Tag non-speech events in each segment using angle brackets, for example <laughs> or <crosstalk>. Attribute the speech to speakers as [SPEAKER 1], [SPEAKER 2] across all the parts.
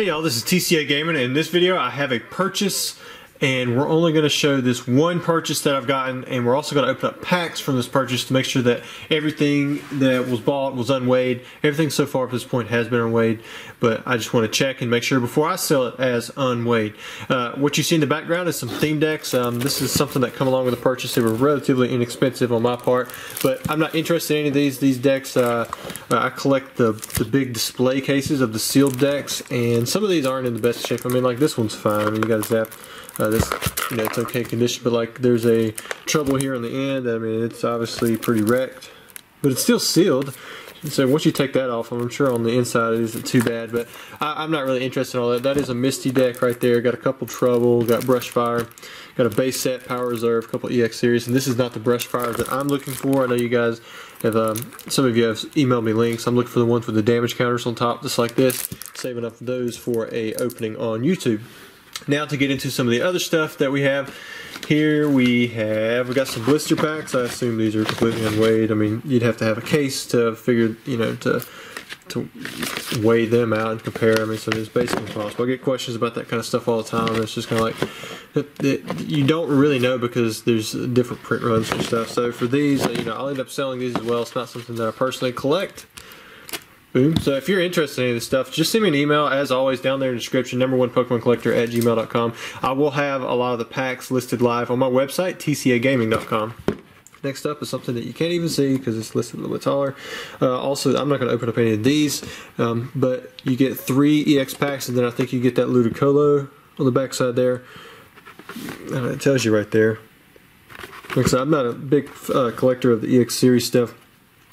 [SPEAKER 1] Hey y'all, this is TCA Gaming and in this video I have a purchase and we're only going to show this one purchase that I've gotten and we're also going to open up packs from this purchase to make sure that everything that was bought was unweighed. Everything so far at this point has been unweighed but I just want to check and make sure before I sell it as unweighed. Uh, what you see in the background is some theme decks. Um, this is something that come along with the purchase. They were relatively inexpensive on my part but I'm not interested in any of these. These decks, uh, I collect the, the big display cases of the sealed decks and some of these aren't in the best shape. I mean like this one's fine. I mean you got a zap uh, this, you know, it's okay condition, but like there's a trouble here on the end. I mean, it's obviously pretty wrecked, but it's still sealed. So once you take that off, I'm sure on the inside it isn't too bad, but I, am not really interested in all that. That is a Misty deck right there. Got a couple trouble, got brush fire, got a base set, power reserve, couple EX series, and this is not the brush fire that I'm looking for. I know you guys have, um, some of you have emailed me links. I'm looking for the ones with the damage counters on top, just like this, saving up those for a opening on YouTube. Now to get into some of the other stuff that we have. Here we have, we got some blister packs. I assume these are completely unweighed. I mean, you'd have to have a case to figure, you know, to to weigh them out and compare. I mean, so it's basically impossible. I get questions about that kind of stuff all the time. It's just kind of like it, it, you don't really know because there's different print runs and stuff. So for these, you know, I'll end up selling these as well. It's not something that I personally collect. Boom. So if you're interested in any of this stuff, just send me an email, as always, down there in the description, number one Pokemon collector at gmail.com. I will have a lot of the packs listed live on my website, tcagaming.com. Next up is something that you can't even see because it's listed a little bit taller. Uh, also, I'm not going to open up any of these, um, but you get three EX packs, and then I think you get that Ludicolo on the back side there. And it tells you right there. Like I said, I'm not a big uh, collector of the EX series stuff.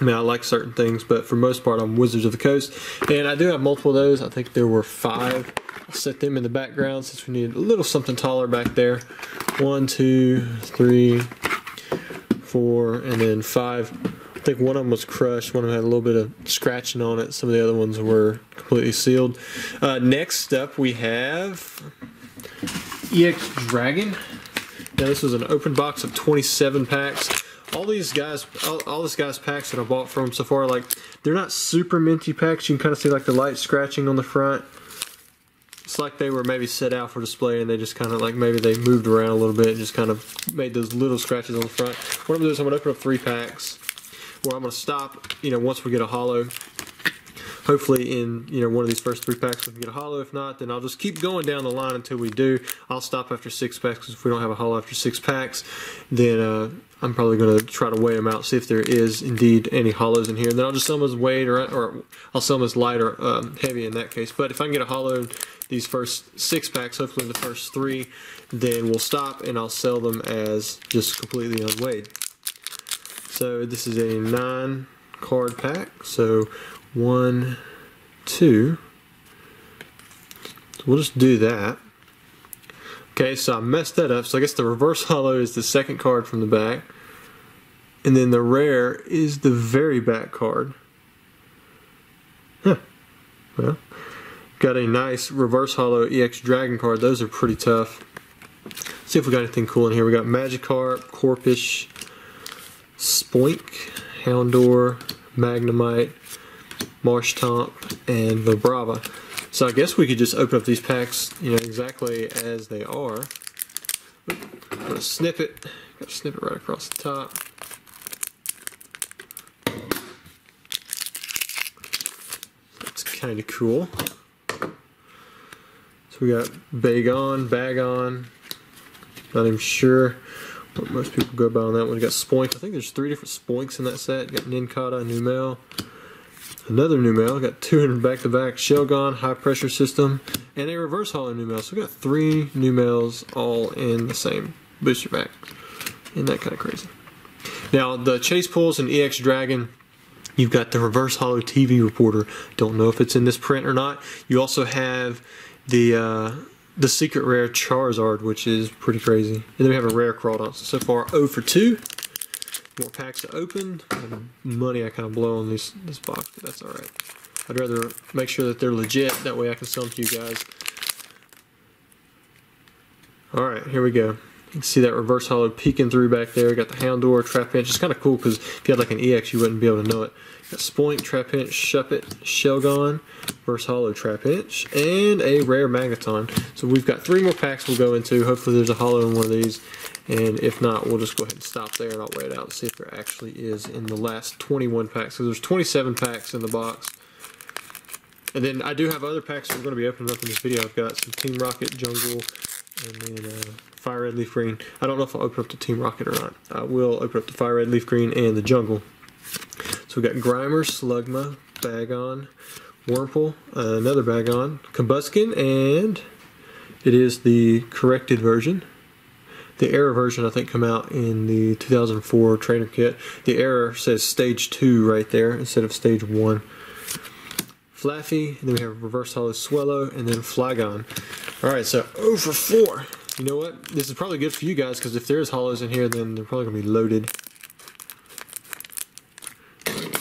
[SPEAKER 1] I mean, I like certain things, but for most part, I'm Wizards of the Coast. And I do have multiple of those. I think there were five. I'll set them in the background since we need a little something taller back there. One, two, three, four, and then five. I think one of them was crushed. One of them had a little bit of scratching on it. Some of the other ones were completely sealed. Uh, next up, we have EX Dragon. Now, this was an open box of 27 packs all these guys, all, all this guys packs that I bought from so far, like they're not super minty packs. You can kind of see like the light scratching on the front. It's like they were maybe set out for display and they just kind of like maybe they moved around a little bit and just kind of made those little scratches on the front. What I'm gonna do is I'm gonna open up three packs where I'm gonna stop, you know, once we get a holo. hopefully in you know one of these first three packs we can get a holo. If not, then I'll just keep going down the line until we do. I'll stop after six packs because if we don't have a holo after six packs, then uh, I'm probably going to try to weigh them out, see if there is indeed any holos in here. And then I'll just sell them as weight or, or I'll sell them as light or um, heavy in that case. But if I can get a holo these first six packs, hopefully in the first three, then we'll stop and I'll sell them as just completely unweighed. So this is a nine card pack. So one, two. So we'll just do that. Okay, so I messed that up. So I guess the reverse holo is the second card from the back. And then the rare is the very back card. Huh. Well, got a nice reverse holo EX Dragon card. Those are pretty tough. Let's see if we got anything cool in here. We got Magikarp, Corphish, Spoink, Houndour, Magnemite, Marshtomp, and Vibrava. So I guess we could just open up these packs, you know, exactly as they are. I'm gonna snip it. Got to snip it right across the top. That's kind of cool. So we got Bagon, Bagon. Not even sure what most people go by on that one. We got Spoink. I think there's three different Spoinks in that set. You got Nincada, Numel. Another Numel, got 200 back-to-back Shelgon high pressure system, and a reverse holo new Numel. So we got three Numels all in the same booster pack. Isn't that kind of crazy? Now the Chase Pulls and EX Dragon, you've got the reverse holo TV reporter. Don't know if it's in this print or not. You also have the uh, the secret rare Charizard, which is pretty crazy. And then we have a rare Crawdaunt. So, so far 0 for 2 more packs to open. money I kind of blow on this, this box, but that's alright. I'd rather make sure that they're legit, that way I can sell them to you guys. Alright, here we go. You can see that reverse holo peeking through back there. Got the Houndour, Trapinch. It's kind of cool because if you had like an EX, you wouldn't be able to know it. Got Spoink, Trapinch, Shuppet, Shelgon, reverse holo Trapinch, and a rare Magneton. So we've got three more packs we'll go into. Hopefully there's a holo in one of these. And if not, we'll just go ahead and stop there and I'll wait out and see if there actually is in the last 21 packs. So there's 27 packs in the box. And then I do have other packs we're going to be opening up in this video. I've got some Team Rocket Jungle and then uh, Fire Red Leaf Green. I don't know if I'll open up the Team Rocket or not. I will open up the Fire Red Leaf Green and the Jungle. So we got Grimer, Slugma, Bagon, Wurmple, uh, another Bagon, Combusken, and it is the corrected version. The error version, I think, come out in the 2004 trainer kit. The error says stage 2 right there instead of stage 1. Flaaffy, and then we have reverse holo Swellow, and then Flygon. Alright, so 0 for 4. You know what? This is probably good for you guys, because if there's holos in here, then they're probably going to be loaded.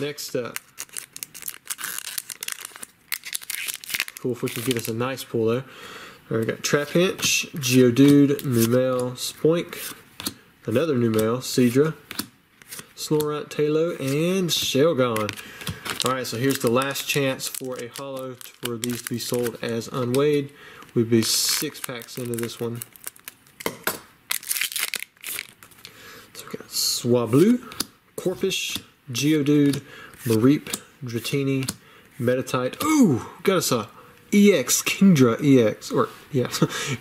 [SPEAKER 1] Next up. Cool if we can get us a nice pull, there. Alright, we got Trapinch, Geodude, Numel, Spoink, another Numel, Seadra, Snorunt, Taillow, and Shelgon. Alright, so here's the last chance for a holo for these to be sold as unweighed. We'd be six packs into this one. So we got Swablu, Corphish, Geodude, Mareep, Dratini, Metatite. Ooh, got us a EX, Kingdra EX, or yeah, <laughs>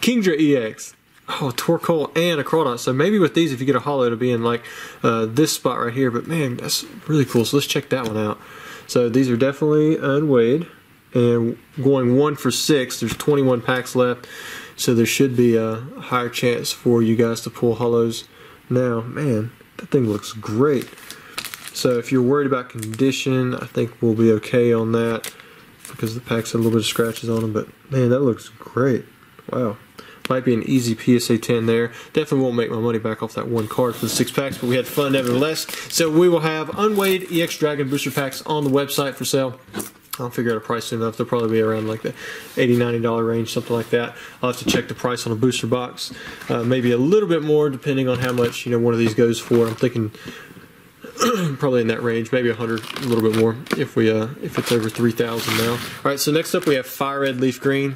[SPEAKER 1] Kingdra EX. Oh, Torkoal and a Crawdaunt. So maybe with these, if you get a holo, it'll be in like uh, this spot right here. But man, that's really cool. So let's check that one out. So these are definitely unweighed and going one for six. There's 21 packs left. So there should be a higher chance for you guys to pull holos now. Man, that thing looks great. So if you're worried about condition, I think we'll be okay on that because the packs had a little bit of scratches on them. But man, that looks great. Wow. Might be an easy PSA 10 there. Definitely won't make my money back off that one card for the six packs, but we had fun nevertheless. So we will have unweighed EX Dragon booster packs on the website for sale. I'll figure out a price soon enough. They'll probably be around like the $80, $90 range, something like that. I'll have to check the price on a booster box. Uh, maybe a little bit more depending on how much you know one of these goes for. I'm thinking <clears throat> probably in that range, maybe 100, a little bit more if we uh, if it's over 3,000 now. All right, so next up we have Fire Red Leaf Green.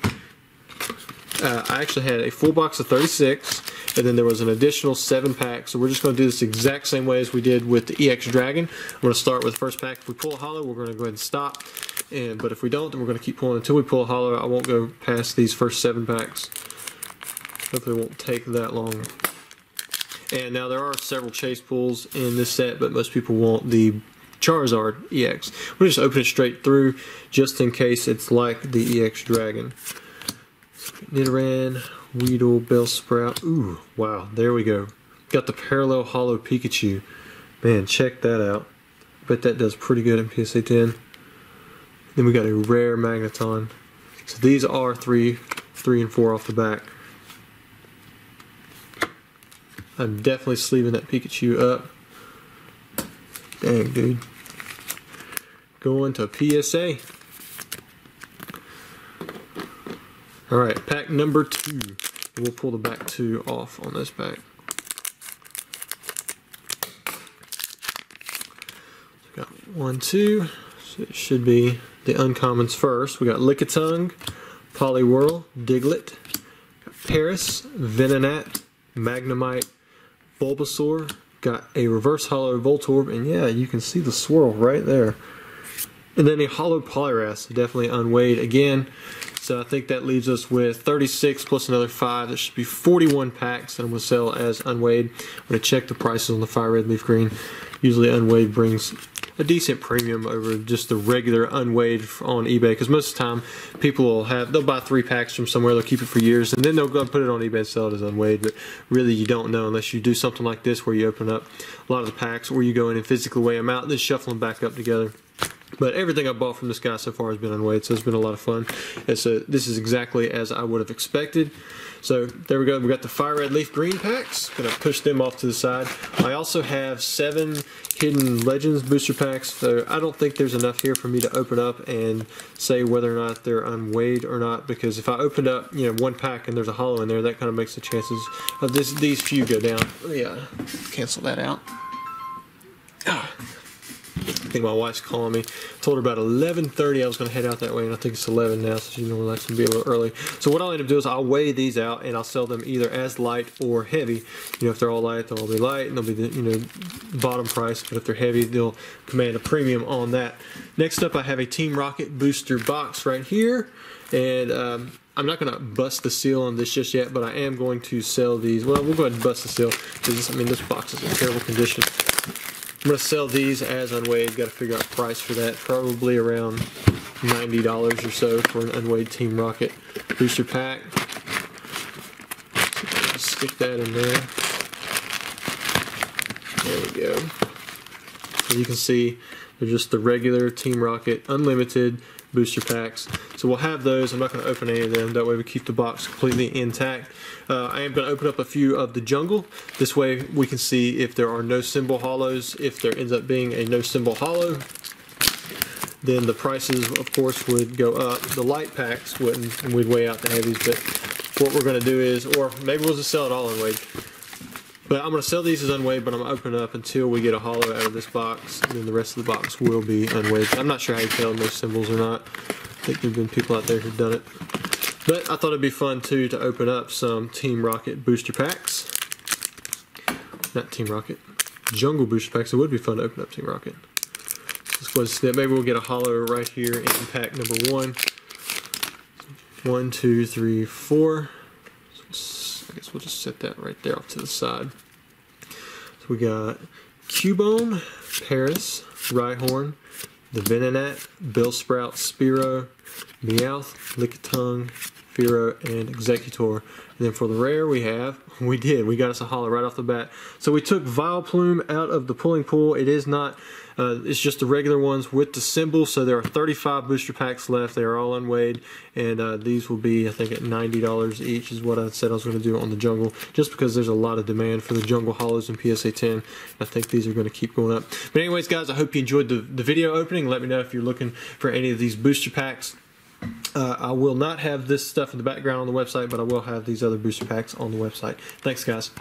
[SPEAKER 1] Uh, I actually had a full box of 36, and then there was an additional seven pack. So we're just going to do this exact same way as we did with the EX Dragon. I'm going to start with the first pack. If we pull a holo, we're going to go ahead and stop. And but if we don't, then we're going to keep pulling until we pull a holo. I won't go past these first seven packs. Hopefully, won't take that long. And now there are several chase pulls in this set, but most people want the Charizard EX. We'll just open it straight through just in case it's like the EX Dragon. Nidoran, Weedle, Bellsprout. Ooh, wow, there we go. Got the parallel holo Pikachu. Man, check that out. Bet that does pretty good in PSA 10. Then we got a rare Magneton. So these are three, three and four off the back. I'm definitely sleeving that Pikachu up. Dang, dude. Going to PSA. Alright, pack number two. We'll pull the back two off on this pack. So got one, two. So it should be the uncommons first. We got Lickitung, Poliwhirl, Diglett, Paras, Venonat, Magnemite, Bulbasaur, got a reverse holo Voltorb, and yeah, you can see the swirl right there. And then a holo Poliwrath, definitely unweighed again. So I think that leaves us with 36 plus another 5. That should be 41 packs that I'm going to sell as unweighed. I'm going to check the prices on the Fire Red Leaf Green. Usually unweighed brings a decent premium over just the regular unweighed on eBay because most of the time people will have they'll buy three packs from somewhere they'll keep it for years and then they'll go and put it on eBay and sell it as unweighed but really you don't know unless you do something like this where you open up a lot of the packs or you go in and physically weigh them out and then shuffle them back up together But everything I bought from this guy so far has been unweighed, so it's been a lot of fun. And so this is exactly as I would have expected. So there we go. We got the fire red leaf green packs. Gonna push them off to the side. I also have seven hidden legends booster packs. So I don't think there's enough here for me to open up and say whether or not they're unweighed or not. Because if I opened up, you know, one pack and there's a holo in there, that kind of makes the chances of this these few go down. Yeah, cancel that out. Ah. Think my wife's calling me. I told her about 11:30 I was going to head out that way, and I think it's 11 now, so she normally likes to be a little early. So what I'll end up doing is I'll weigh these out, and I'll sell them either as light or heavy. You know, if they're all light, they'll all be light, and they'll be the you know bottom price. But if they're heavy, they'll command a premium on that. Next up, I have a Team Rocket booster box right here, and um, I'm not going to bust the seal on this just yet, but I am going to sell these. Well, we'll go ahead and bust the seal because I mean this box is in terrible condition. I'm going to sell these as unweighed. Got to figure out price for that. Probably around $90 or so for an unweighed Team Rocket booster pack. Stick that in there. There we go. As you can see, they're just the regular Team Rocket Unlimited booster packs. So we'll have those. I'm not going to open any of them. That way we keep the box completely intact. Uh, I am going to open up a few of the jungle. This way we can see if there are no symbol holos. If there ends up being a no symbol holo, then the prices, of course, would go up. The light packs wouldn't, and we'd weigh out the heavies. But what we're going to do is, or maybe we'll just sell it all unweighed. But I'm going to sell these as unweighed, but I'm going to open it up until we get a holo out of this box. And then the rest of the box will be unweighed. I'm not sure how you tell those symbols or not. I think there've been people out there who've done it. But I thought it'd be fun too to open up some Team Rocket booster packs. Not Team Rocket. Jungle booster packs. It would be fun to open up Team Rocket. Let's go ahead Maybe we'll get a holo right here in pack number one. One, two, three, four. I guess we'll just set that right there off to the side. So we got Cubone, Paras, Rhyhorn, the Venonat, Bellsprout, Spearow, Meowth, Lickitung, Fearow, and Exeggcute. And then for the rare we have, <laughs> we did, we got us a holo right off the bat. So we took Vileplume out of the pulling pool. It is not, uh, it's just the regular ones with the symbol. So there are 35 booster packs left. They are all unweighed. And uh, these will be, I think, at $90 each is what I said I was going to do on the jungle. Just because there's a lot of demand for the jungle holos in PSA 10. I think these are going to keep going up. But anyways, guys, I hope you enjoyed the, the video opening. Let me know if you're looking for any of these booster packs. Uh, I will not have this stuff in the background on the website, but I will have these other booster packs on the website. Thanks, guys.